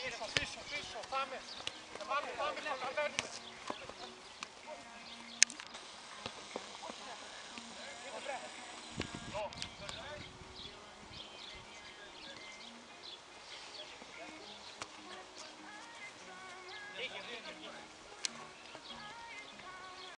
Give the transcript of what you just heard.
γύρω, πίσω, πίσω, πάμε. Πάμε, πάμε, θα.